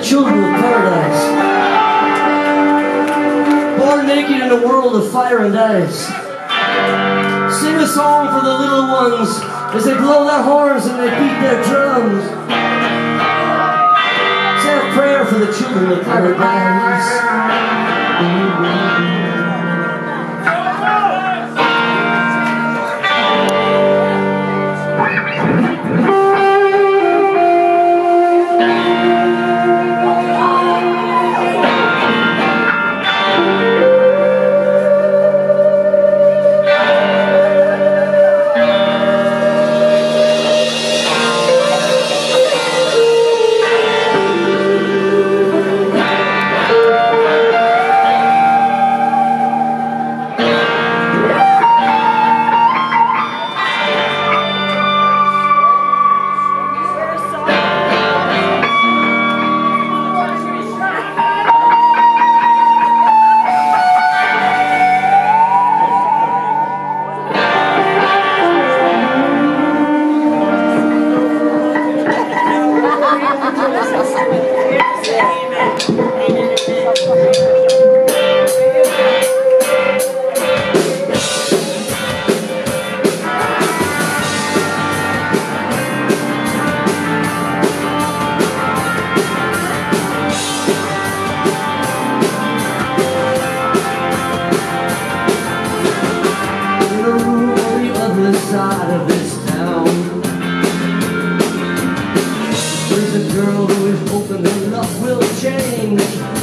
the children of paradise. Born naked in a world of fire and ice. Sing a song for the little ones as they blow their horns and they beat their drums. Say a prayer for the children of paradise. Of this town. A girl who is luck will change